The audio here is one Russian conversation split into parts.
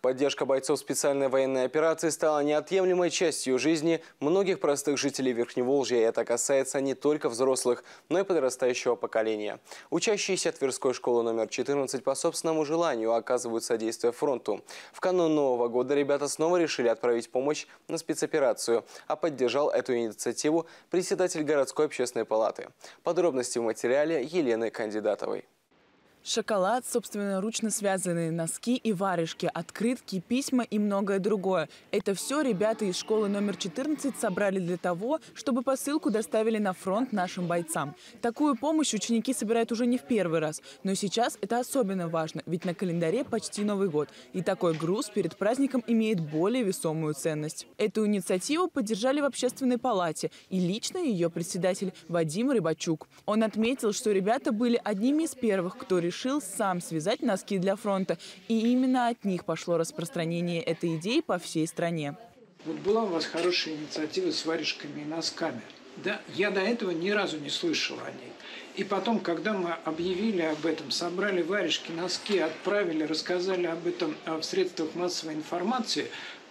Поддержка бойцов специальной военной операции стала неотъемлемой частью жизни многих простых жителей Верхневолжья. И это касается не только взрослых, но и подрастающего поколения. Учащиеся Тверской школы номер 14 по собственному желанию оказывают содействие фронту. В канун Нового года ребята снова решили отправить помощь на спецоперацию, а поддержал эту инициативу председатель городской общественной палаты. Подробности в материале Елены Кандидатовой. Шоколад, собственноручно связанные носки и варежки, открытки, письма и многое другое. Это все ребята из школы номер 14 собрали для того, чтобы посылку доставили на фронт нашим бойцам. Такую помощь ученики собирают уже не в первый раз. Но сейчас это особенно важно, ведь на календаре почти Новый год. И такой груз перед праздником имеет более весомую ценность. Эту инициативу поддержали в общественной палате и лично ее председатель Вадим Рыбачук. Он отметил, что ребята были одними из первых, кто решил решил сам связать носки для фронта. И именно от них пошло распространение этой идеи по всей стране. Вот была у вас хорошая инициатива с варежками и носками. Да, я до этого ни разу не слышал о ней. И потом, когда мы объявили об этом, собрали варежки, носки, отправили, рассказали об этом в средствах массовой информации,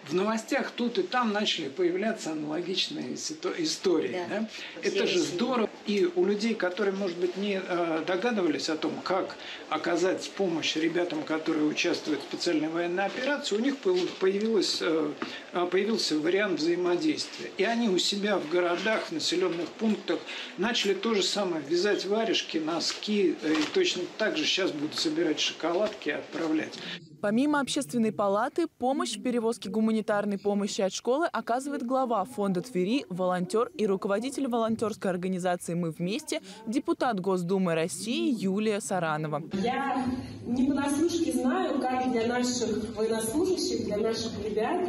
в новостях тут и там начали появляться аналогичные истории. Да. Да? Это же здорово. И у людей, которые, может быть, не э, догадывались о том, как оказать помощь ребятам, которые участвуют в специальной военной операции, у них появилось, э, э, появился вариант взаимодействия. И они у себя в городах, в населенных пунктах начали то же самое, вязать варежки, носки, и точно так же сейчас будут собирать шоколадки и отправлять. Помимо общественной палаты, помощь в перевозке гуманитарной помощи от школы оказывает глава фонда Твери, волонтер и руководитель волонтерской организации «Мы вместе», депутат Госдумы России Юлия Саранова. Я не понаслышке знаю, как для наших военнослужащих, для наших ребят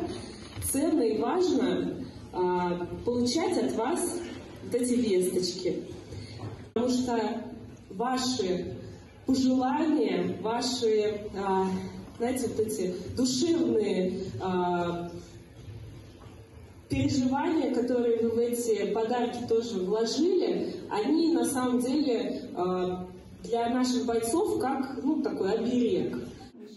ценно и важно а, получать от вас вот эти весточки. Потому что ваши пожелания, ваши а, знаете, вот эти душевные э, переживания, которые вы в эти подарки тоже вложили, они на самом деле э, для наших бойцов как ну, такой оберег.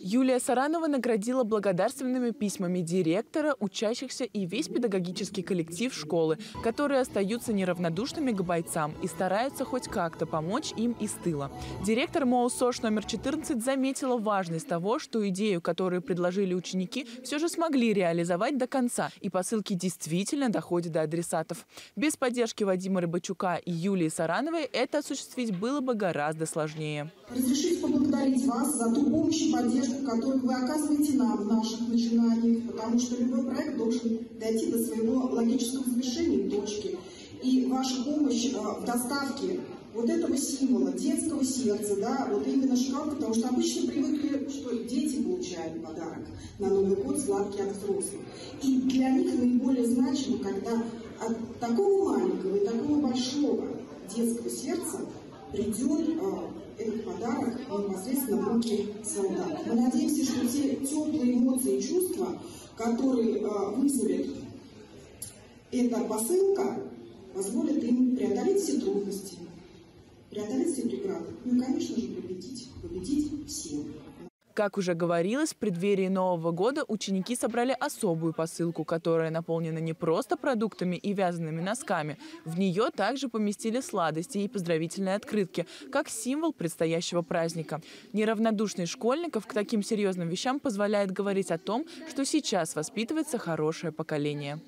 Юлия Саранова наградила благодарственными письмами директора, учащихся и весь педагогический коллектив школы, которые остаются неравнодушными к бойцам и стараются хоть как-то помочь им из тыла. Директор МОУ СОШ номер 14 заметила важность того, что идею, которую предложили ученики, все же смогли реализовать до конца, и посылки действительно доходят до адресатов. Без поддержки Вадима Рыбачука и Юлии Сарановой это осуществить было бы гораздо сложнее. Разрешите поблагодарить вас за ту помощь и поддержку, которую вы оказываете нам в наших начинаниях, потому что любой проект должен дойти до своего логического завершения точки. И ваша помощь э, в доставке вот этого символа детского сердца, да, вот именно шоколад, потому что обычно привыкли, что дети получают подарок на Новый год сладкий от взрослых. И для них наиболее значимо, когда от такого маленького и такого большого детского сердца придет э, этот подарок непосредственно в руки солдат. Мы надеемся, что те теплые эмоции и чувства, которые э, вызовет эта посылка, позволят им преодолеть все трудности, преодолеть все преграды. Ну и, конечно же, победить. Победить всем. Как уже говорилось, в преддверии Нового года ученики собрали особую посылку, которая наполнена не просто продуктами и вязаными носками. В нее также поместили сладости и поздравительные открытки, как символ предстоящего праздника. Неравнодушность школьников к таким серьезным вещам позволяет говорить о том, что сейчас воспитывается хорошее поколение.